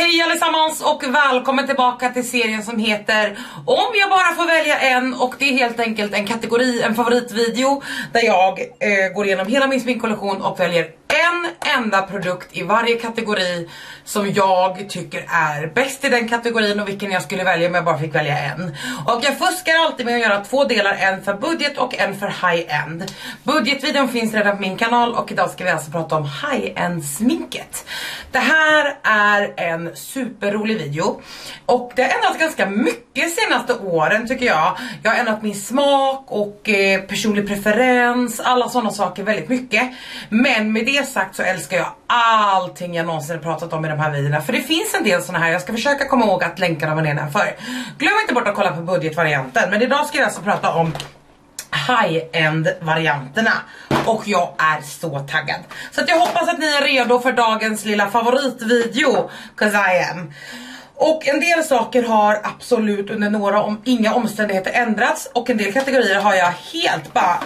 Hej allesammans och välkommen tillbaka till serien som heter Om jag bara får välja en och det är helt enkelt en kategori, en favoritvideo där jag eh, går igenom hela min sminkkollektion och väljer en enda produkt i varje kategori som jag tycker är bäst i den kategorin och vilken jag skulle välja om jag bara fick välja en. Och jag fuskar alltid med att göra två delar, en för budget och en för high-end. Budgetvideon finns redan på min kanal och idag ska vi alltså prata om high-end sminket. Det här är en superrolig video och det har ändrats ganska mycket senaste åren tycker jag. Jag har ändrat min smak och eh, personlig preferens, alla sådana saker väldigt mycket. Men med det det sagt så älskar jag allting jag någonsin har pratat om i de här videorna. För det finns en del såna här, jag ska försöka komma ihåg att länkarna var nedanför. Glöm inte bort att kolla på budgetvarianten. Men idag ska jag alltså prata om high-end varianterna och jag är så taggad. Så att jag hoppas att ni är redo för dagens lilla favoritvideo, cause I am. Och en del saker har absolut under några om inga omständigheter ändrats och en del kategorier har jag helt bara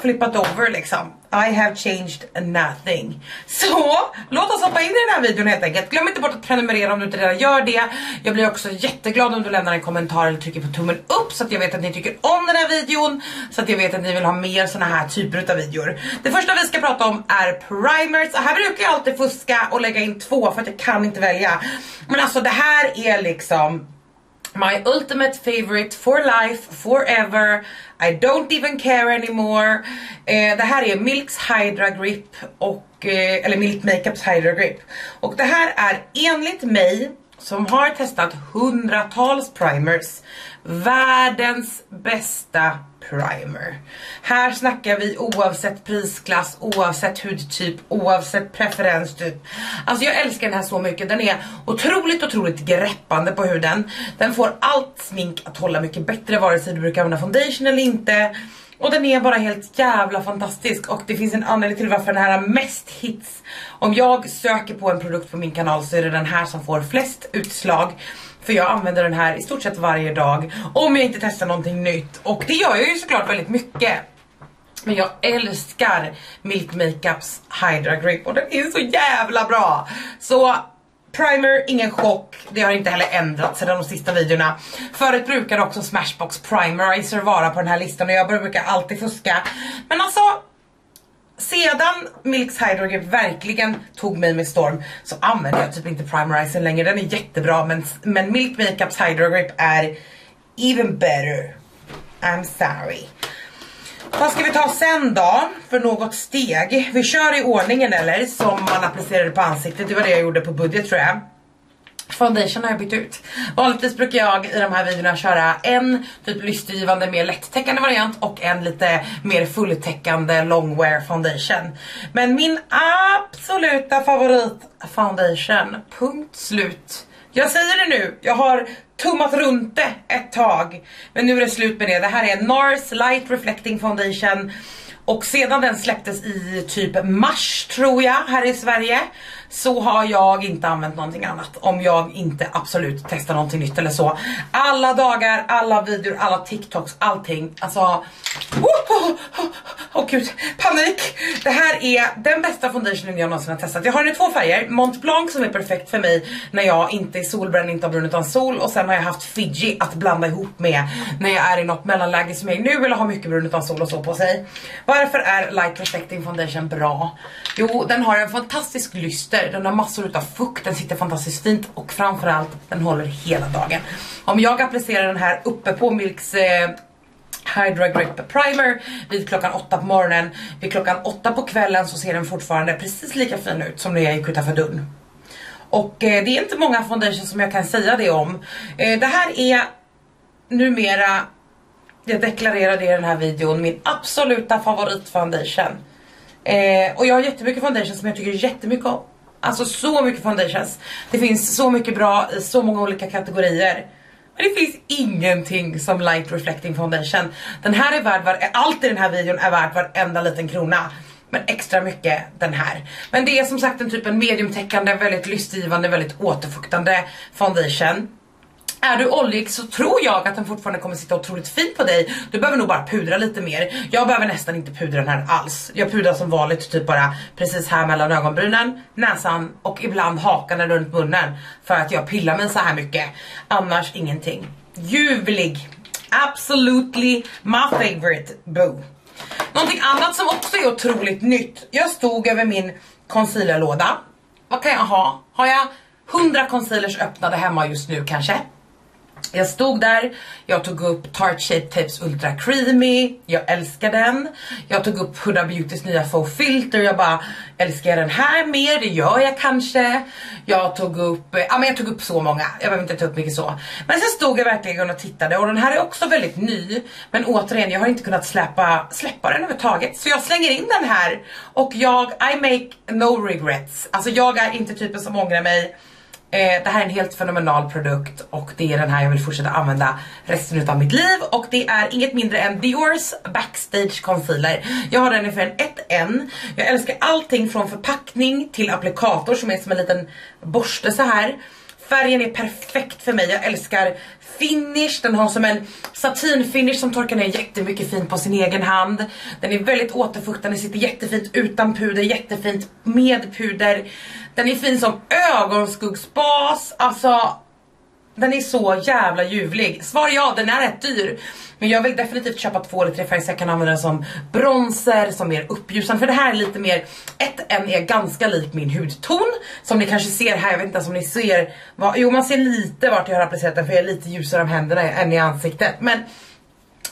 flippat over liksom. I have changed nothing. Så låt oss hoppa in i den här videon helt enkelt. Glöm inte bort att prenumerera om du inte redan gör det. Jag blir också jätteglad om du lämnar en kommentar eller trycker på tummen upp så att jag vet att ni tycker om den här videon. Så att jag vet att ni vill ha mer såna här typer av videor. Det första vi ska prata om är primers. Här brukar jag alltid fuska och lägga in två för att jag kan inte välja. Men alltså det här är liksom My ultimate favorite for life, forever. I don't even care anymore. Eh, det här är Milks Hydra Grip och, eh, eller Milk Makeups Hydra Grip. Och det här är enligt mig som har testat hundratals primers världens bästa primer. Här snackar vi oavsett prisklass, oavsett hudtyp, oavsett preferens typ. Alltså jag älskar den här så mycket. Den är otroligt, otroligt greppande på huden. Den får allt smink att hålla mycket bättre vare sig du brukar använda foundation eller inte. Och den är bara helt jävla fantastisk och det finns en anledning till varför den här har mest hits. Om jag söker på en produkt på min kanal så är det den här som får flest utslag. För jag använder den här i stort sett varje dag om jag inte testar någonting nytt. Och det gör jag ju såklart väldigt mycket. Men jag älskar Milk Makeups Hydra Grip och den är så jävla bra. Så Primer, ingen chock, det har inte heller ändrats sedan de sista videorna. Förut brukade också Smashbox Primerizer vara på den här listan och jag brukar alltid fuska. Men alltså, sedan Milks Hydro verkligen tog mig med storm så använder jag typ inte Primerizer längre. Den är jättebra men, men Milk Makeups hydrogrip är even better. I'm sorry. Vad ska vi ta sen då för något steg? Vi kör i ordningen eller som man applicerade på ansiktet, det var det jag gjorde på budget tror jag. Foundation har jag bytt ut. Vanligtvis brukar jag i de här videorna köra en typ lystgivande mer lättäckande variant och en lite mer fulltäckande longwear foundation. Men min absoluta favorit foundation, punkt slut. Jag säger det nu, jag har tummat runt det ett tag. Men nu är det slut med det. Det här är NARS Light Reflecting Foundation. Och sedan den släpptes i typ mars tror jag här i Sverige så har jag inte använt någonting annat om jag inte absolut testar någonting nytt eller så. Alla dagar, alla videor, alla TikToks, allting. Alltså, åh oh, oh, oh, gud, panik. Det här är den bästa foundationen jag någonsin har testat. Jag har den i två färger, Mont Blanc som är perfekt för mig när jag inte är solbränd, inte har brun utan sol och sen har jag haft Fiji att blanda ihop med när jag är i något mellanläge som jag nu vill ha mycket brun utan sol och så på sig. Varför är Light Reflecting Foundation bra? Jo, den har en fantastisk lyster efter, den har massor utav fukt, den sitter fantastiskt fint och framförallt den håller hela dagen. Om jag applicerar den här uppe på Milks eh, Hydra Grip Primer vid klockan 8 på morgonen. Vid klockan 8 på kvällen så ser den fortfarande precis lika fin ut som när jag gick utanför dörren. Och eh, det är inte många foundations som jag kan säga det om. Eh, det här är numera, jag deklarerar det i den här videon, min absoluta favoritfoundation. Eh, och jag har jättemycket foundation som jag tycker jättemycket om. Alltså så mycket foundations. Det finns så mycket bra i så många olika kategorier. Men det finns ingenting som light reflecting foundation. Den här är värd, var, allt i den här videon är värt varenda liten krona. Men extra mycket den här. Men det är som sagt en typ en mediumtäckande, väldigt lystgivande, väldigt återfuktande foundation är du oljig så tror jag att den fortfarande kommer sitta otroligt fint på dig. Du behöver nog bara pudra lite mer. Jag behöver nästan inte pudra den här alls. Jag pudrar som vanligt typ bara precis här mellan ögonbrynen, näsan och ibland hakan runt munnen. För att jag pillar mig så här mycket. Annars ingenting. Ljuvlig. Absolutely my favorite boo. Någonting annat som också är otroligt nytt. Jag stod över min concealerlåda. Vad kan jag ha? Har jag 100 concealers öppnade hemma just nu kanske? Jag stod där, jag tog upp Tarte Shape Tapes Ultra Creamy, jag älskar den. Jag tog upp Huda Beautys nya Faux Filter, jag bara älskar jag den här mer, det gör jag kanske. Jag tog upp, ja men jag tog upp så många, jag behöver inte ta upp mycket så. Men sen stod jag verkligen och tittade och den här är också väldigt ny. Men återigen, jag har inte kunnat släppa, släppa den överhuvudtaget. Så jag slänger in den här och jag, I make no regrets. Alltså jag är inte typen som ångrar mig Eh, det här är en helt fenomenal produkt och det är den här jag vill fortsätta använda resten av mitt liv och det är inget mindre än Diors Backstage Concealer. Jag har den i färgen 1N. Jag älskar allting från förpackning till applikator som är som en liten borste så här. Färgen är perfekt för mig, jag älskar finish, den har som en satinfinish som torkar ner jättemycket fint på sin egen hand. Den är väldigt återfuktande, sitter jättefint utan puder, jättefint med puder. Den är fin som ögonskuggsbas, alltså den är så jävla ljuvlig. Svar ja, den är rätt dyr. Men jag vill definitivt köpa två eller tre färger så jag kan använda den som bronzer, som mer uppljusande. För det här är lite mer, ett en är ganska lik min hudton. Som ni kanske ser här, jag vet inte ens om ni ser. Vad, jo man ser lite vart jag har applicerat den för jag är lite ljusare om händerna än i ansiktet. Men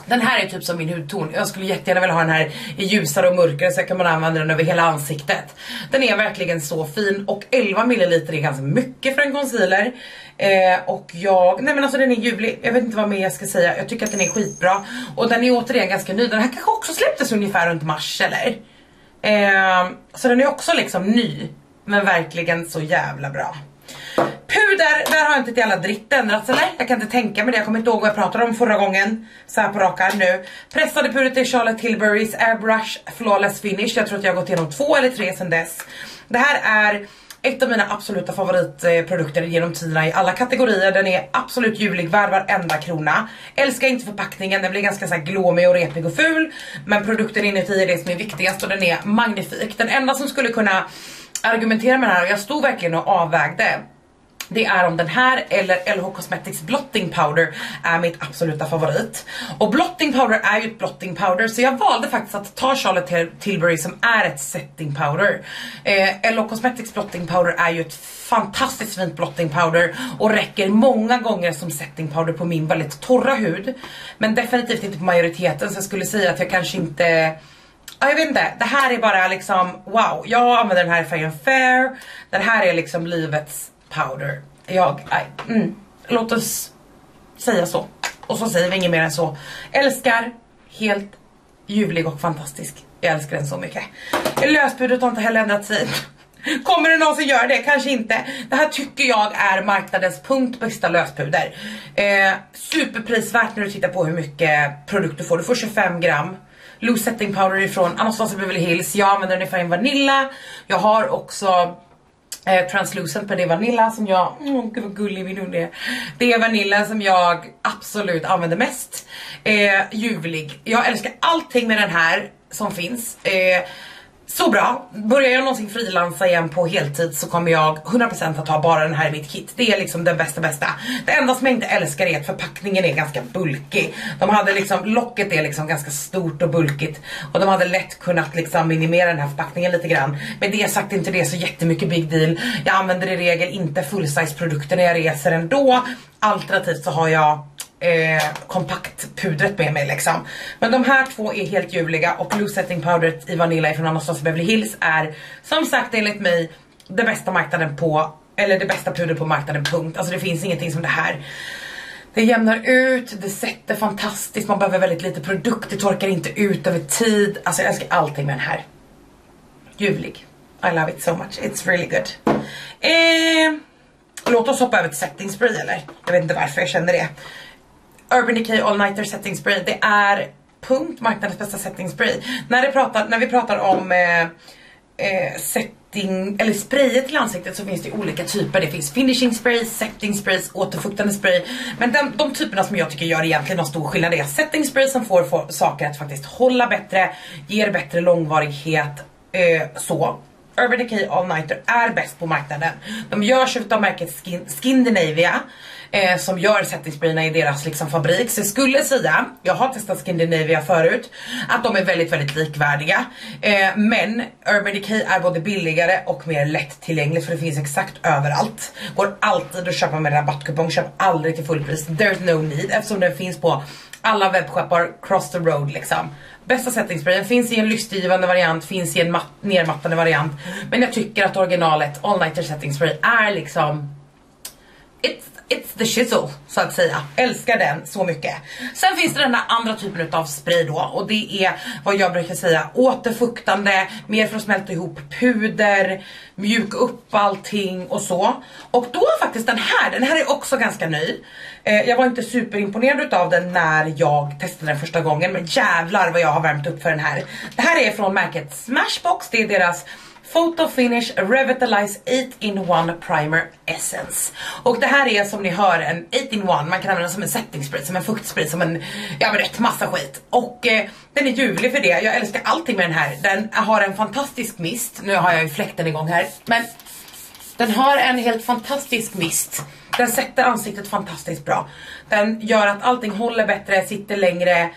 den här är typ som min hudton. Jag skulle jättegärna vilja ha den här i ljusare och mörkare så kan man använda den över hela ansiktet. Den är verkligen så fin och 11 ml är ganska mycket för en concealer. Eh, och jag, nej men alltså den är ljuvlig. Jag vet inte vad mer jag ska säga. Jag tycker att den är skitbra. Och den är återigen ganska ny. Den här kanske också släpptes ungefär runt mars eller? Eh, så den är också liksom ny. Men verkligen så jävla bra. Har inte ett jävla dritt ändrats alltså, eller? Jag kan inte tänka mig det, jag kommer inte ihåg vad jag pratade om förra gången. Så här på rakan nu. Pressade pudret i Charlotte Tilburys Airbrush Flawless Finish. Jag tror att jag har gått igenom två eller tre sedan dess. Det här är ett av mina absoluta favoritprodukter genom tiderna i alla kategorier. Den är absolut ljuvlig, värd varenda krona. Älskar inte förpackningen, den blir ganska så här glåmig och repig och ful. Men produkten inuti är det som är viktigast och den är magnifik. Den enda som skulle kunna argumentera med den här, och jag stod verkligen och avvägde det är om den här eller LH Cosmetics Blotting Powder är mitt absoluta favorit. Och Blotting Powder är ju ett blotting powder så jag valde faktiskt att ta Charlotte Tilbury som är ett setting powder. Eh, LH Cosmetics Blotting Powder är ju ett fantastiskt fint blotting powder och räcker många gånger som setting powder på min väldigt torra hud. Men definitivt inte på majoriteten så jag skulle säga att jag kanske inte Ja, jag vet inte, det här är bara liksom wow. Jag använder den här i färgen fair. Den här är liksom livets powder. Jag, I, mm, låt oss säga så. Och så säger vi inget mer än så. Älskar, helt ljuvlig och fantastisk. Jag älskar den så mycket. Löspudret har inte heller ändrat sig. Kommer det någonsin göra det? Kanske inte. Det här tycker jag är marknadens punkt bästa löspuder. Eh, superprisvärt när du tittar på hur mycket produkt du får. Du får 25 gram. Loose setting powder ifrån Anastasia Beverly Hills. Jag använder den i färgen Vanilla. Jag har också eh, translucent men det är Vanilla som jag, oh, gud vad gullig min hund är. Det är Vanilla som jag absolut använder mest. Eh, ljuvlig. Jag älskar allting med den här som finns. Eh, så bra. Börjar jag någonsin frilansa igen på heltid så kommer jag 100% att ha bara den här i mitt kit. Det är liksom den bästa bästa. Det enda som jag inte älskar är att förpackningen är ganska bulkig. De hade liksom, locket är liksom ganska stort och bulkigt. Och de hade lätt kunnat liksom minimera den här förpackningen lite grann. Men det sagt inte det så jättemycket big deal. Jag använder i regel inte full-size produkter när jag reser ändå. Alternativt så har jag eh, kompaktpudret med mig liksom. Men de här två är helt ljuvliga och loose setting powderet i Vanilla från Anastasia Beverly Hills är som sagt enligt mig det bästa marknaden på, eller det bästa pudret på marknaden punkt. Alltså det finns ingenting som det här. Det jämnar ut, det sätter fantastiskt, man behöver väldigt lite produkt, det torkar inte ut över tid. Alltså jag älskar allting med den här. Ljuvlig. I love it so much, it's really good. Eh, låt oss hoppa över till setting spray eller? Jag vet inte varför jag känner det. Urban Decay All Nighter Setting Spray. Det är punkt marknadens bästa setting spray. När, det pratar, när vi pratar om eh, eh, setting, eller sprayer till ansiktet så finns det olika typer. Det finns finishing spray, setting sprays, återfuktande spray. Men de, de typerna som jag tycker gör egentligen någon stor skillnad är setting spray som får, får saker att faktiskt hålla bättre, ger bättre långvarighet, eh, så. Urban Decay All Nighter är bäst på marknaden. De görs utav märket Skin Skindinavia eh, som gör settingsprayerna i deras liksom, fabrik. Så jag skulle säga, jag har testat Skindinavia förut, att de är väldigt väldigt likvärdiga. Eh, men Urban Decay är både billigare och mer lättillgängligt för det finns exakt överallt. Går alltid att köpa med rabattkupong, köp aldrig till fullpris. There's no need eftersom den finns på alla webbshoppar cross the road liksom. Bästa settingsprayen finns i en lystgivande variant, finns i en nermattande variant. Men jag tycker att originalet All Nighter Setting Spray är liksom It's, it's the shizzle så att säga. Älskar den så mycket. Sen finns det den här andra typen av spray då och det är vad jag brukar säga återfuktande, mer för att smälta ihop puder, mjuka upp allting och så. Och då faktiskt den här, den här är också ganska ny. Eh, jag var inte superimponerad utav den när jag testade den första gången men jävlar vad jag har värmt upp för den här. Det här är från märket Smashbox, det är deras Photo Finish Revitalize 8-in-1 Primer Essence. Och det här är som ni hör en 8-in-1, man kan använda den som en setting spray, som en fuktspray, som en, ja men rätt massa skit. Och eh, den är ljuvlig för det, jag älskar allting med den här. Den har en fantastisk mist, nu har jag ju fläkten igång här, men den har en helt fantastisk mist. Den sätter ansiktet fantastiskt bra. Den gör att allting håller bättre, sitter längre,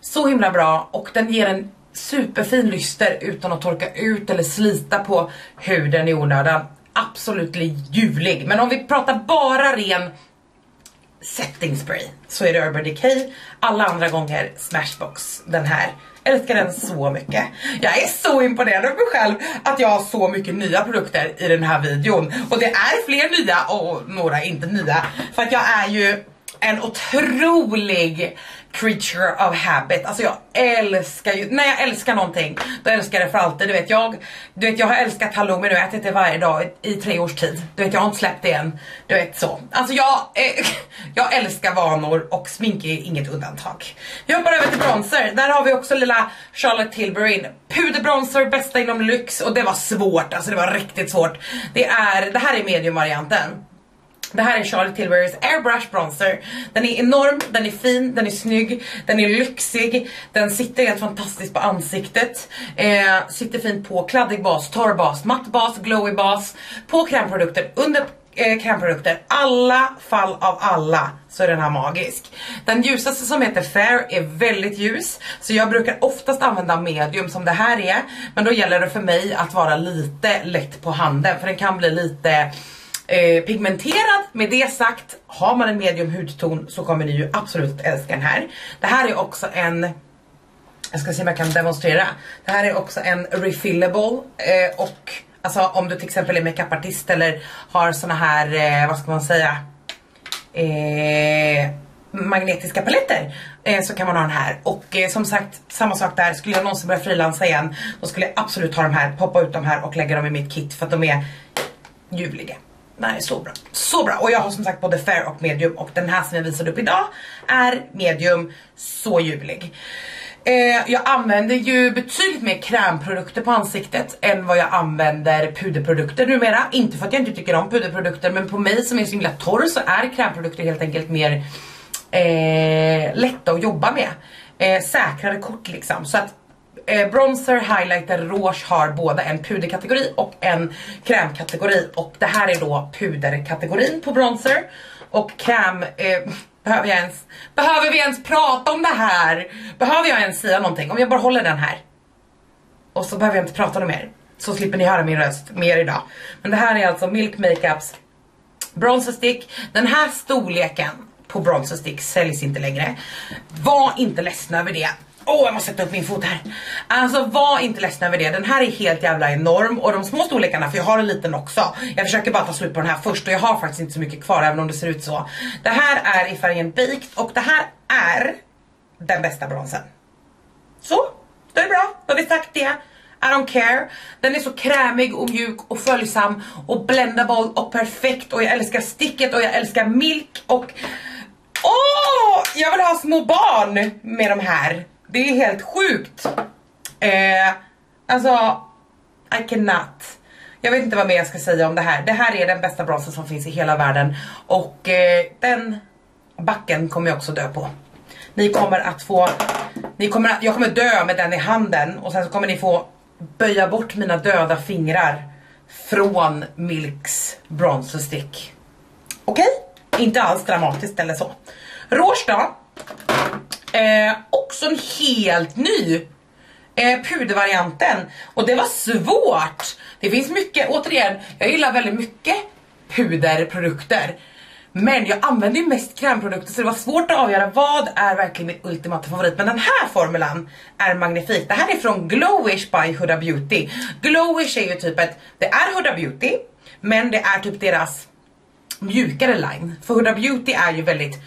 så himla bra och den ger en superfin lyster utan att torka ut eller slita på huden i onödan. Absolut ljuvlig. Men om vi pratar bara ren setting spray så är det Urban Decay. Alla andra gånger Smashbox. Den här. Älskar den så mycket. Jag är så imponerad av mig själv att jag har så mycket nya produkter i den här videon. Och det är fler nya och några inte nya. För att jag är ju en otrolig creature of habit. Alltså jag älskar ju, när jag älskar någonting, då älskar jag det för alltid. Du vet jag, du vet jag har älskat halloumi nu, ätit det varje dag i, i, tre års tid. Du vet jag har inte släppt det än. Du vet så. Alltså jag, eh, jag älskar vanor och smink är inget undantag. Vi hoppar över till bronzer, där har vi också lilla Charlotte Tilbury. Puderbronzer, bästa inom lyx och det var svårt, alltså det var riktigt svårt. Det är, det här är mediumvarianten. varianten det här är Charlotte Tilburys Airbrush Bronzer. Den är enorm, den är fin, den är snygg, den är lyxig. Den sitter helt fantastiskt på ansiktet. Eh, sitter fint på kladdig bas, torr bas, matt bas, glowy bas. På krämprodukter, under eh, krämprodukter. Alla fall av alla så är den här magisk. Den ljusaste som heter Fair är väldigt ljus. Så jag brukar oftast använda medium som det här är. Men då gäller det för mig att vara lite lätt på handen. För den kan bli lite eh, pigmenterad. Med det sagt, har man en medium hudton så kommer ni ju absolut älska den här. Det här är också en jag ska se om jag kan demonstrera. Det här är också en refillable eh, och alltså om du till exempel är makeupartist eller har såna här, eh, vad ska man säga, eh, magnetiska paletter eh, så kan man ha den här. Och eh, som sagt, samma sak där, skulle jag någonsin börja frilansa igen då skulle jag absolut ha de här, poppa ut de här och lägga dem i mitt kit för att de är ljuvliga. Nej, så bra. Så bra. Och jag har som sagt både fair och medium och den här som jag visade upp idag är medium. Så ljuvlig. Eh, jag använder ju betydligt mer krämprodukter på ansiktet än vad jag använder puderprodukter numera. Inte för att jag inte tycker om puderprodukter men på mig som är så himla torr så är krämprodukter helt enkelt mer eh, lätta att jobba med. Eh, säkrare kort liksom. Så att eh, bronzer, highlighter, rouge har både en puderkategori och en krämkategori och det här är då puderkategorin på bronzer och kräm eh, behöver jag ens, behöver vi ens prata om det här? Behöver jag ens säga någonting? Om jag bara håller den här och så behöver jag inte prata mer så slipper ni höra min röst mer idag. Men det här är alltså Milk Makeups bronzer stick. Den här storleken på bronzer stick säljs inte längre. Var inte ledsna över det. Åh, oh, jag måste sätta upp min fot här. Alltså var inte ledsen över det. Den här är helt jävla enorm och de små storlekarna, för jag har en liten också. Jag försöker bara ta slut på den här först och jag har faktiskt inte så mycket kvar även om det ser ut så. Det här är i färgen Baked och det här är den bästa bronsen. Så, då är det bra. Då har vi sagt det. I don't care. Den är så krämig och mjuk och följsam och blendable och perfekt och jag älskar sticket och jag älskar milk och Åh! Oh, jag vill ha små barn med de här. Det är helt sjukt. Eh, alltså, I cannot. Jag vet inte vad mer jag ska säga om det här. Det här är den bästa bronsen som finns i hela världen. Och eh, den backen kommer jag också dö på. Ni kommer att få, ni kommer att, jag kommer dö med den i handen och sen så kommer ni få böja bort mina döda fingrar från Milks bronzer stick. Okej? Okay? Inte alls dramatiskt eller så. Rouge då. Eh, också en helt ny eh, pudervarianten. Och det var svårt. Det finns mycket, återigen, jag gillar väldigt mycket puderprodukter. Men jag använder ju mest krämprodukter så det var svårt att avgöra vad är verkligen min ultimata favorit. Men den här formulan är magnifik. Det här är från Glowish by Huda Beauty. Glowish är ju typ ett, det är Huda Beauty, men det är typ deras mjukare line. För Huda Beauty är ju väldigt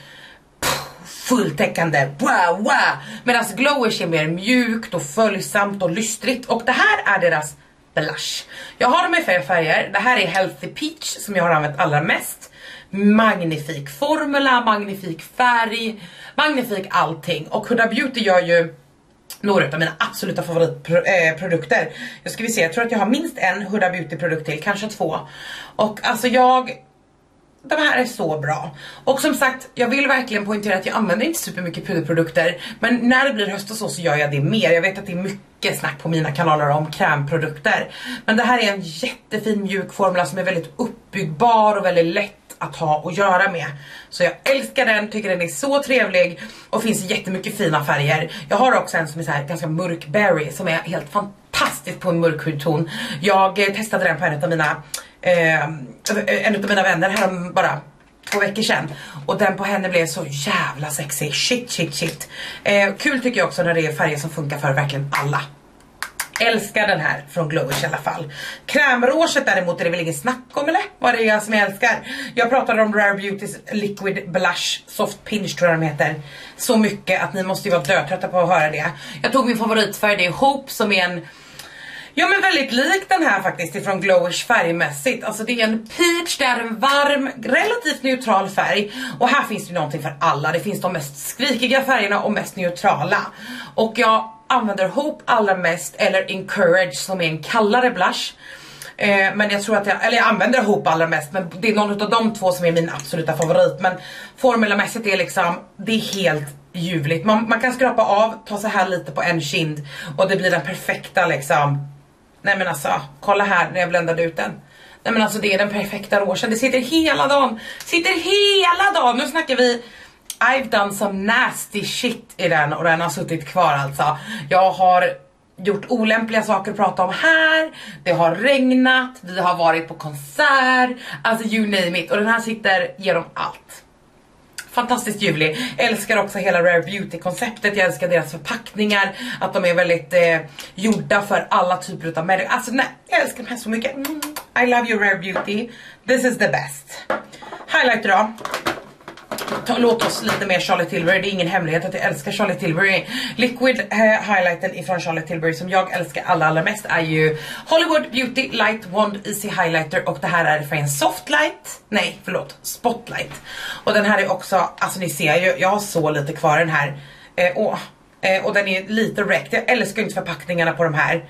fulltäckande, wow wow. Medan Glowish är mer mjukt och följsamt och lystrigt och det här är deras blush. Jag har dem i fem färger, det här är Healthy Peach som jag har använt allra mest. Magnifik formula, magnifik färg, magnifik allting och Huda Beauty gör ju några av mina absoluta favoritprodukter. Eh, jag ska vi se, jag tror att jag har minst en Huda Beauty produkt till, kanske två. Och alltså jag de här är så bra. Och som sagt, jag vill verkligen poängtera att jag använder inte supermycket puderprodukter. Men när det blir höst och så, så gör jag det mer. Jag vet att det är mycket snack på mina kanaler om krämprodukter. Men det här är en jättefin mjuk formula som är väldigt uppbyggbar och väldigt lätt att ha och göra med. Så jag älskar den, tycker den är så trevlig och finns i jättemycket fina färger. Jag har också en som är så här ganska mörk berry som är helt fantastisk på en mörk hudton. Jag eh, testade den på en av mina eh, en av mina vänner här bara två veckor sedan och den på henne blev så jävla sexig, shit shit shit. Eh, kul tycker jag också när det är färger som funkar för verkligen alla. Älskar den här från Glowish i alla fall. Krämråset däremot är det väl ingen snack om eller? Vad det är jag som jag älskar. Jag pratade om Rare Beautys Liquid Blush Soft Pinch tror jag de heter. Så mycket att ni måste ju vara dötrötta på att höra det. Jag tog min favoritfärg, det är Hope som är en Ja men väldigt lik den här faktiskt ifrån Glowish färgmässigt. Alltså det är en peach, det är en varm, relativt neutral färg. Och här finns det någonting för alla. Det finns de mest skrikiga färgerna och mest neutrala. Och jag använder Hope allra mest, eller Encourage som är en kallare blush. Eh, men jag tror att jag, eller jag använder Hope allra mest men det är någon av de två som är min absoluta favorit. Men formulamässigt är liksom, det är helt ljuvligt. Man, man kan skrapa av, ta så här lite på en kind och det blir den perfekta liksom Nej men alltså, kolla här när jag bländade ut den. Nej men alltså det är den perfekta rougen. Det sitter hela dagen. Sitter hela dagen. Nu snackar vi I've done some nasty shit i den och den har suttit kvar alltså. Jag har gjort olämpliga saker att prata om här, det har regnat, vi har varit på konsert, alltså you name it och den här sitter genom allt fantastiskt ljuvlig. Älskar också hela Rare Beauty konceptet, jag älskar deras förpackningar, att de är väldigt eh, gjorda för alla typer av människor. Alltså nej, jag älskar de här så mycket. Mm, I love you Rare Beauty, this is the best. Highlighter då ta, låt oss lite mer Charlotte Tilbury, det är ingen hemlighet att jag älskar Charlotte Tilbury. Liquid eh, highlighten ifrån Charlotte Tilbury som jag älskar allra, allra mest är ju Hollywood Beauty Light Wand Easy Highlighter och det här är för en Softlight. nej förlåt, spotlight. Och den här är också, alltså ni ser ju, jag har så lite kvar den här. Eh, åh, Eh, och den är lite wrecked. Jag älskar inte förpackningarna på de här.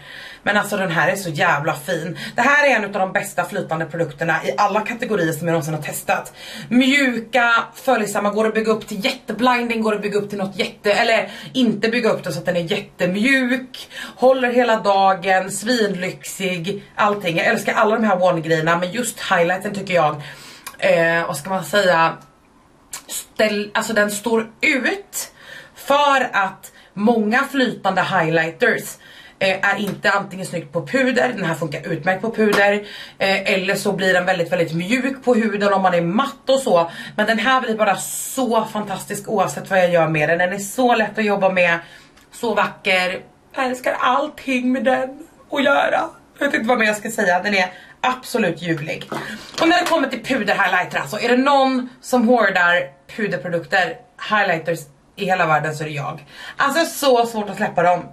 Men alltså den här är så jävla fin. Det här är en av de bästa flytande produkterna i alla kategorier som jag någonsin har testat. Mjuka, följsamma, går att bygga upp till jätteblinding, går att bygga upp till något jätte, eller inte bygga upp det så att den är jättemjuk, håller hela dagen, svinlyxig, allting. Jag älskar alla de här one-grejerna men just highlighten tycker jag, eh, vad ska man säga, ställ, alltså den står ut för att Många flytande highlighters eh, är inte antingen snyggt på puder, den här funkar utmärkt på puder eh, eller så blir den väldigt väldigt mjuk på huden om man är matt och så men den här blir bara så fantastisk oavsett vad jag gör med den, den är så lätt att jobba med, så vacker, jag älskar allting med den att göra. Jag vet inte vad mer jag ska säga, den är absolut ljuvlig. Och när det kommer till puder highlighter alltså, är det någon som hårdar puderprodukter, highlighters i hela världen så är det jag. Alltså så svårt att släppa dem.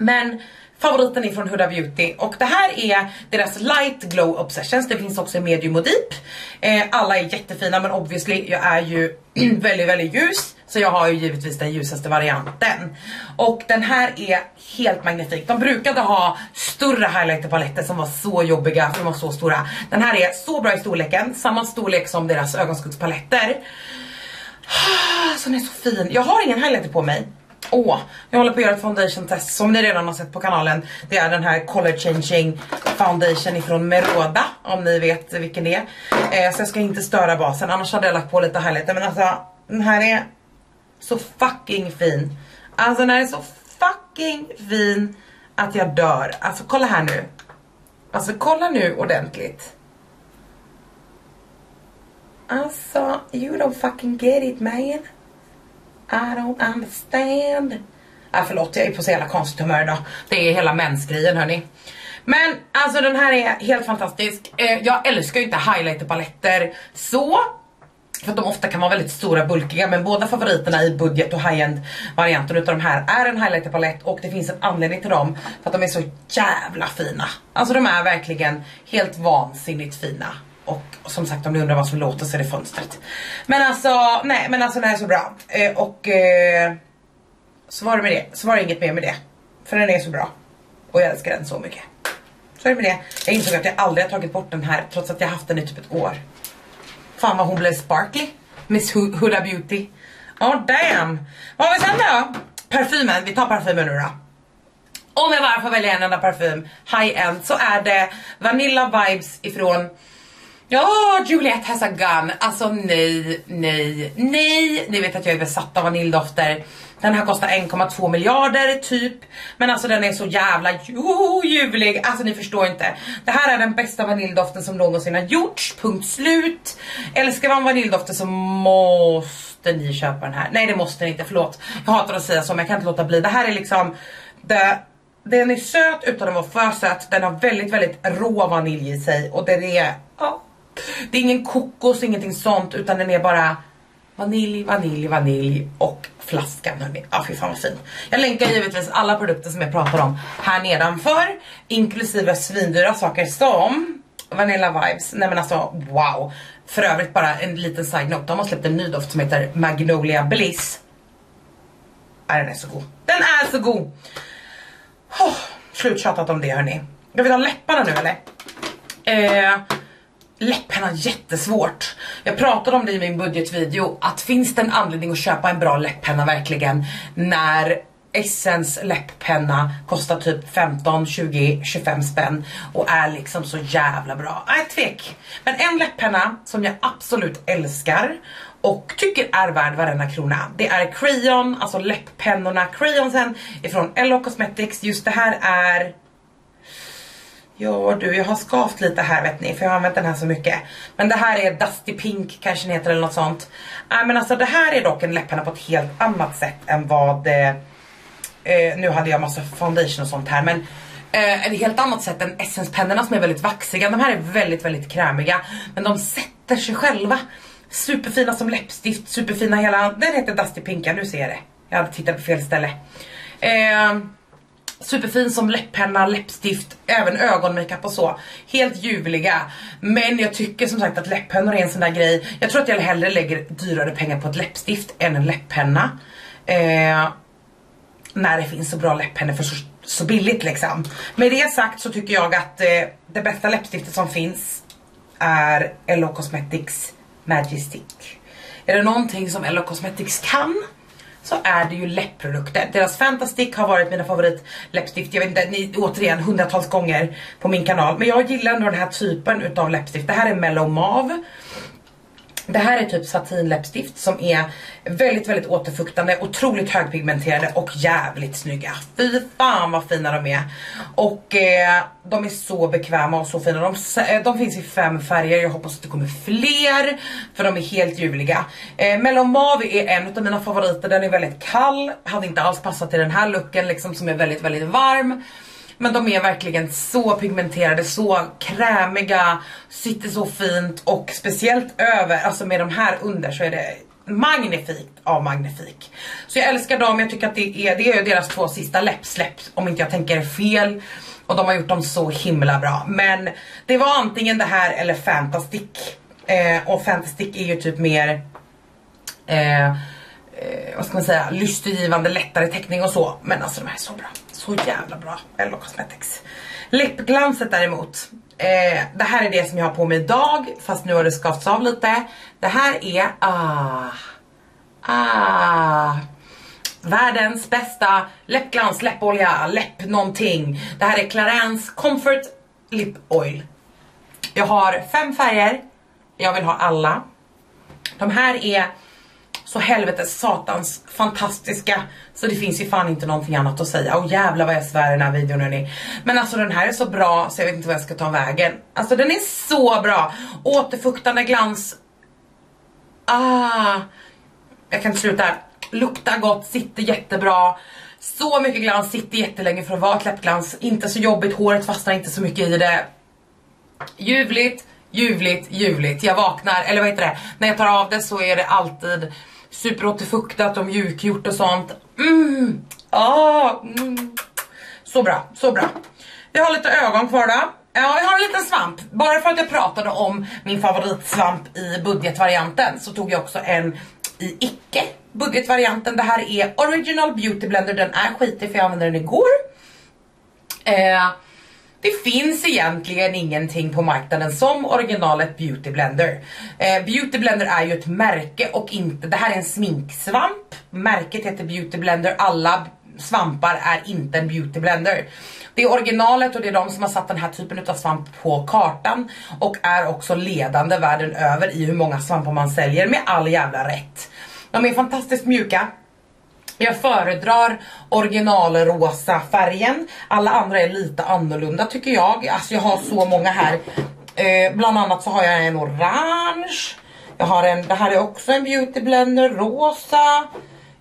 Men favoriten är från Huda Beauty och det här är deras light glow obsessions, det finns också i medium och deep. Eh, alla är jättefina men obviously jag är ju väldigt väldigt ljus så jag har ju givetvis den ljusaste varianten. Och den här är helt magnifik. De brukade ha större highlighterpaletter som var så jobbiga för de var så stora. Den här är så bra i storleken, samma storlek som deras ögonskuggspaletter. Så den är så fin. Jag har ingen highlighter på mig. Åh, jag håller på att göra ett foundation test som ni redan har sett på kanalen. Det är den här color changing foundation ifrån Meroda om ni vet vilken det är. Eh, så jag ska inte störa basen annars hade jag lagt på lite highlighter men alltså den här är så fucking fin. Alltså den här är så fucking fin att jag dör. Alltså kolla här nu. Alltså kolla nu ordentligt. Alltså, you don't fucking get it man. I don't understand. Ah, förlåt, jag är på så jävla konstigt humör idag. Det är hela mensgrejen hörni. Men alltså den här är helt fantastisk. Eh, jag älskar ju inte highlighterpaletter så. För att de ofta kan vara väldigt stora bulkiga men båda favoriterna i budget och high-end varianten utav de här är en highlighterpalett och det finns en anledning till dem för att de är så jävla fina. Alltså de är verkligen helt vansinnigt fina. Och och, som sagt om ni undrar vad som låter så är det fönstret. Men alltså, nej men alltså den här är så bra. Eh, och eh, så var det med det, så var det inget mer med det. För den är så bra. Och jag älskar den så mycket. Så är det med det. Jag insåg att jag aldrig har tagit bort den här trots att jag haft den i typ ett år. Fan vad hon blev sparkly. Miss Huda Beauty. Oh damn. Vad har vi sen då? Parfymen, vi tar parfymen nu då. Om jag bara får välja en enda parfym, high-end, så är det Vanilla Vibes ifrån Ja, Juliette has a gun. Alltså nej, nej, nej. Ni vet att jag är besatt av vaniljdofter. Den här kostar 1,2 miljarder typ. Men alltså den är så jävla ljuvlig. Alltså ni förstår inte. Det här är den bästa vaniljdoften som någonsin har gjorts. Punkt slut. Älskar man vaniljdofter så måste ni köpa den här. Nej det måste ni inte, förlåt. Jag hatar att säga så men jag kan inte låta bli. Det här är liksom det den är söt utan att vara för söt. Den har väldigt, väldigt rå vanilj i sig och den är, ja, det är ingen kokos, ingenting sånt utan den är bara vanilj, vanilj, vanilj och flaskan hörni. Ja fy fan vad fin. Jag länkar givetvis alla produkter som jag pratar om här nedanför. Inklusive svindyra saker som Vanilla Vibes. Nej men alltså wow. För övrigt bara en liten side-note. De har släppt en ny doft som heter Magnolia Bliss. Ah, den är så god. Den är så god. Oh, sluttjatat om det hörni. Jag vill ha läpparna nu eller? Eh, läpparna jättesvårt. Jag pratade om det i min budgetvideo att finns det en anledning att köpa en bra läpppenna verkligen när Essence läpppenna kostar typ 15, 20, 25 spänn och är liksom så jävla bra. Nej, tvek. Men en läpppenna som jag absolut älskar och tycker är värd varenda krona. Det är Crayon, alltså läpppennorna, Crayonsen ifrån Ello Cosmetics. Just det här är Ja du, jag har skavt lite här vet ni för jag har använt den här så mycket. Men det här är Dusty Pink kanske den heter eller något sånt. Nej äh, men alltså det här är dock en läpparna på ett helt annat sätt än vad... Eh, eh, nu hade jag massa foundation och sånt här men eh, ett helt annat sätt än Essence-pennorna som är väldigt vaxiga. De här är väldigt väldigt krämiga men de sätter sig själva. Superfina som läppstift, superfina hela... Den heter Dusty Pinka, nu ser jag det. Jag hade tittat på fel ställe. Eh, Superfin som läpppenna, läppstift, även ögonmakeup och så. Helt ljuvliga. Men jag tycker som sagt att läpppennor är en sån där grej. Jag tror att jag hellre lägger dyrare pengar på ett läppstift än en läpppenna. Eh, när det finns så bra läpppennor för så, så billigt liksom. Med det sagt så tycker jag att eh, det bästa läppstiftet som finns är Ello Cosmetics Magic Stick. Är det någonting som Ello Cosmetics kan så är det ju läppprodukter. Deras Fantastic har varit mina favoritläppstift, jag vet inte, ni, återigen hundratals gånger på min kanal. Men jag gillar ändå den här typen utav läppstift. Det här är Mellow Mauve. Det här är typ satinläppstift som är väldigt väldigt återfuktande, otroligt högpigmenterade och jävligt snygga. Fy fan vad fina de är. Och eh, de är så bekväma och så fina. De, eh, de, finns i fem färger, jag hoppas att det kommer fler för de är helt ljuvliga. Eh, Melon Mavi är en av mina favoriter, den är väldigt kall, hade inte alls passat till den här looken liksom som är väldigt väldigt varm. Men de är verkligen så pigmenterade, så krämiga, sitter så fint och speciellt över, alltså med de här under så är det magnifikt av Magnifik. Så jag älskar dem, jag tycker att det är, det är deras två sista läppsläpp om inte jag tänker fel. Och de har gjort dem så himla bra. Men det var antingen det här eller Fantastic. Eh, och Fantastic är ju typ mer eh, eh, vad ska man säga, lystergivande, lättare teckning och så. Men alltså de här är så bra. Så jävla bra. Ello Cosmetics. Läppglanset däremot. Eh, det här är det som jag har på mig idag, fast nu har det skavts av lite. Det här är, ah, ah, världens bästa läppglans, läppolja, läpp någonting. Det här är Clarins Comfort Lip Oil. Jag har fem färger, jag vill ha alla. De här är så helvetes satans fantastiska så det finns ju fan inte någonting annat att säga. Och jävlar vad jag svär i den här videon hörni. Men alltså den här är så bra så jag vet inte vad jag ska ta vägen. Alltså den är så bra. Återfuktande glans. Ah. Jag kan inte sluta. Luktar gott, sitter jättebra. Så mycket glans, sitter jättelänge för att vara ett läppglans. Inte så jobbigt, håret fastnar inte så mycket i det. Ljuvligt, ljuvligt, ljuvligt. Jag vaknar, eller vad heter det? När jag tar av det så är det alltid superåterfuktat och mjukgjort och sånt. Mm. Ah, mm. Så bra, så bra. Jag har lite ögon kvar då. Ja, jag har en liten svamp. Bara för att jag pratade om min favoritsvamp i budgetvarianten så tog jag också en i icke budgetvarianten. Det här är Original Beauty Blender. Den är skitig för jag använde den igår. Eh, det finns egentligen ingenting på marknaden som originalet Beauty Blender. Eh, Beauty Blender är ju ett märke och inte, det här är en sminksvamp. Märket heter Beauty Blender, alla svampar är inte en Beauty Blender. Det är originalet och det är de som har satt den här typen av svamp på kartan och är också ledande världen över i hur många svampar man säljer med all jävla rätt. De är fantastiskt mjuka, jag föredrar originalrosa färgen. Alla andra är lite annorlunda tycker jag. Alltså jag har så många här. Eh, bland annat så har jag en orange. Jag har en, det här är också en beauty blender, rosa.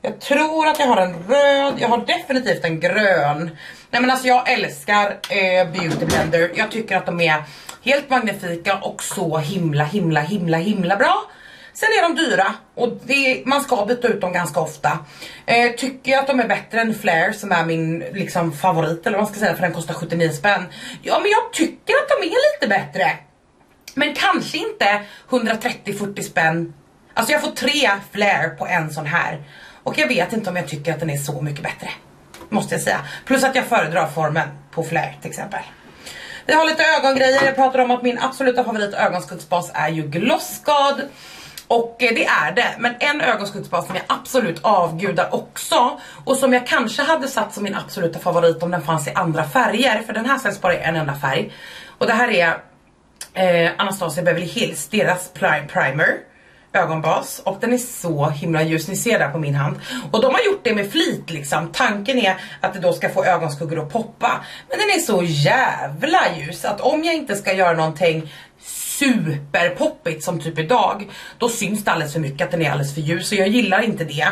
Jag tror att jag har en röd, jag har definitivt en grön. Nej men alltså jag älskar eh, beauty blender. Jag tycker att de är helt magnifika och så himla himla himla himla bra. Sen är de dyra och det, man ska byta ut dem ganska ofta. Eh, tycker jag att de är bättre än Flair som är min liksom, favorit eller vad man ska säga för den kostar 79 spänn. Ja men jag tycker att de är lite bättre. Men kanske inte 130-40 spänn. Alltså jag får tre Flair på en sån här. Och jag vet inte om jag tycker att den är så mycket bättre. Måste jag säga. Plus att jag föredrar formen på Flair till exempel. Vi har lite ögongrejer. Jag pratade om att min absoluta favorit ögonskuggsbas är ju Glossgod. Och eh, det är det, men en ögonskuggsbas som jag absolut avgudar också och som jag kanske hade satt som min absoluta favorit om den fanns i andra färger, för den här säljs bara i en enda färg. Och det här är eh, Anastasia Beverly Hills, deras prime primer ögonbas och den är så himla ljus, ni ser där på min hand. Och de har gjort det med flit liksom, tanken är att det då ska få ögonskuggor att poppa. Men den är så jävla ljus att om jag inte ska göra någonting superpoppigt som typ idag, då syns det alldeles för mycket att den är alldeles för ljus och jag gillar inte det.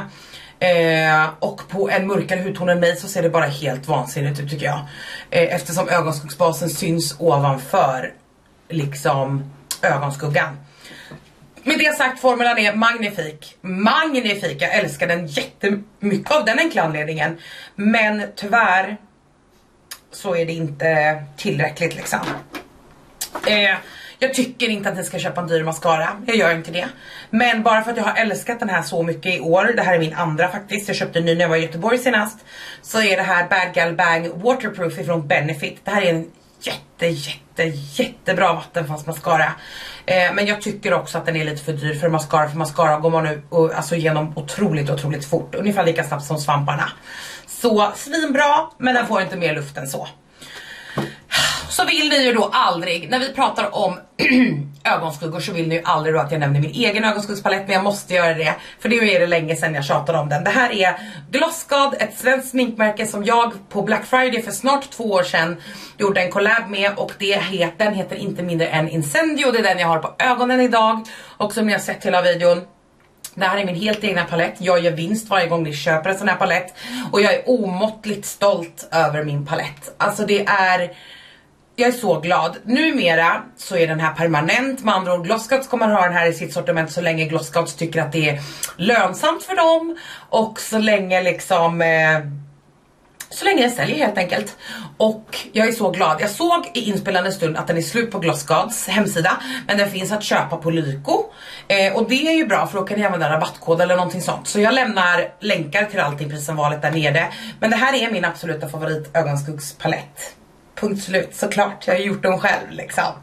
Eh, och på en mörkare hudton än mig så ser det bara helt vansinnigt ut tycker jag. Eh, eftersom ögonskuggsbasen syns ovanför liksom ögonskuggan. Med det sagt, formulan är magnifik. Magnifik, jag älskar den jättemycket av den enkla anledningen. Men tyvärr så är det inte tillräckligt liksom. Eh, jag tycker inte att ni ska köpa en dyr mascara, jag gör inte det. Men bara för att jag har älskat den här så mycket i år, det här är min andra faktiskt, jag köpte en ny när jag var i Göteborg senast. Så är det här Bad Gal Bang Waterproof ifrån Benefit. Det här är en jätte jätte jättebra vattenfast mascara. Eh, men jag tycker också att den är lite för dyr för mascara, för mascara går man nu och, alltså igenom otroligt otroligt fort. Ungefär lika snabbt som svamparna. Så svinbra, men den får inte mer luft än så så vill ni ju då aldrig, när vi pratar om ögonskuggor så vill ni ju aldrig då att jag nämner min egen ögonskuggspalett men jag måste göra det för nu är det länge sedan jag tjatade om den. Det här är Glossgod, ett svenskt sminkmärke som jag på Black Friday för snart två år sedan gjorde en collab med och det heter, den heter inte mindre än Incendio, det är den jag har på ögonen idag och som ni har sett hela videon det här är min helt egna palett. Jag gör vinst varje gång ni köper en sån här palett. Och jag är omåttligt stolt över min palett. Alltså det är jag är så glad. Numera så är den här permanent, med andra ord Glosscouts kommer ha den här i sitt sortiment så länge Glosscouts tycker att det är lönsamt för dem och så länge liksom eh, så länge jag säljer helt enkelt. Och jag är så glad. Jag såg i inspelande stund att den är slut på Glossgods hemsida. Men den finns att köpa på Lyko. Eh, och det är ju bra för då kan ni använda rabattkod eller någonting sånt. Så jag lämnar länkar till allting precis som vanligt där nere. Men det här är min absoluta favorit ögonskuggspalett. Punkt slut såklart. Jag har gjort dem själv liksom.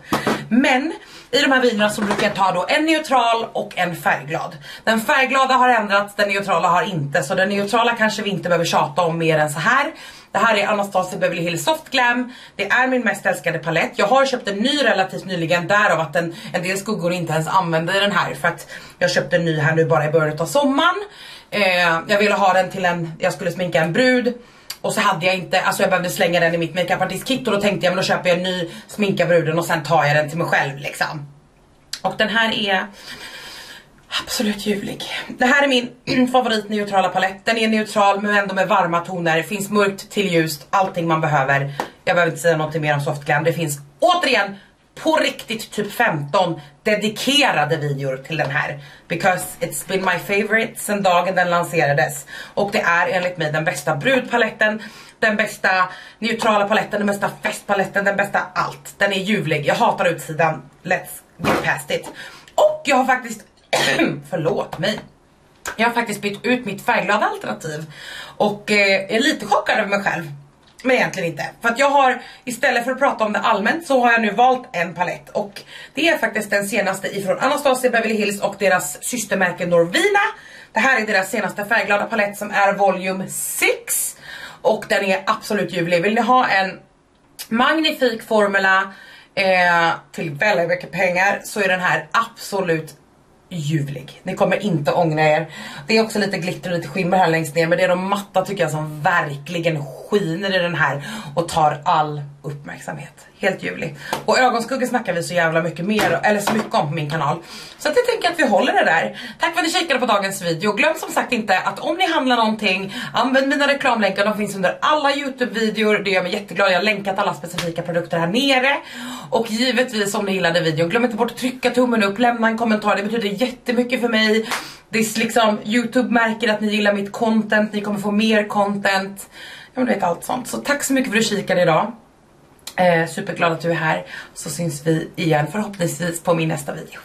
Men i de här vinerna så brukar jag ta då en neutral och en färgglad. Den färgglada har ändrats, den neutrala har inte. Så den neutrala kanske vi inte behöver tjata om mer än så här. Det här är Anastasia Beverly Hills Soft Glam. Det är min mest älskade palett. Jag har köpt en ny relativt nyligen därav att en, en del skuggor inte ens använder den här för att jag köpte en ny här nu bara i början av sommaren. Eh, jag ville ha den till en, jag skulle sminka en brud. Och så hade jag inte, alltså jag behövde slänga den i mitt makeupartist-kit och då tänkte jag men då köper jag en ny, sminka bruden och sen tar jag den till mig själv liksom. Och den här är absolut ljuvlig. Det här är min favorit neutrala palett. Den är neutral men ändå med varma toner. Finns mörkt till ljust, allting man behöver. Jag behöver inte säga någonting mer om soft glam. Det finns återigen på riktigt typ 15 dedikerade videor till den här. Because it's been my favorite sen dagen den lanserades. Och det är enligt mig den bästa brudpaletten, den bästa neutrala paletten, den bästa festpaletten, den bästa allt. Den är ljuvlig, jag hatar utsidan, let's get past it. Och jag har faktiskt, förlåt mig. Jag har faktiskt bytt ut mitt färgglada alternativ. Och eh, är lite chockad över mig själv. Men egentligen inte. För att jag har, istället för att prata om det allmänt så har jag nu valt en palett. Och det är faktiskt den senaste ifrån Anastasia Beverly Hills och deras systermärke Norvina. Det här är deras senaste färgglada palett som är volume 6. Och den är absolut ljuvlig. Vill ni ha en magnifik formula eh, till väldigt mycket pengar så är den här absolut ljuvlig. Ni kommer inte ångra er. Det är också lite glitter och lite skimmer här längst ner men det är de matta tycker jag som verkligen skiner i den här och tar all uppmärksamhet. Helt ljuvlig. Och ögonskugga snackar vi så jävla mycket mer, eller så mycket om på min kanal. Så att jag tänker att vi håller det där. Tack för att ni kikade på dagens video. Glöm som sagt inte att om ni handlar någonting, använd mina reklamlänkar, de finns under alla Youtube-videor. Det gör mig jätteglad. Jag har länkat alla specifika produkter här nere. Och givetvis om ni gillade videon, glöm inte bort att trycka tummen upp, lämna en kommentar. Det betyder jättemycket för mig. Det är liksom, Youtube märker att ni gillar mitt content, ni kommer få mer content. Ja men du vet allt sånt. Så tack så mycket för att du kikade idag. Eh, superglad att du är här. Så syns vi igen förhoppningsvis på min nästa video.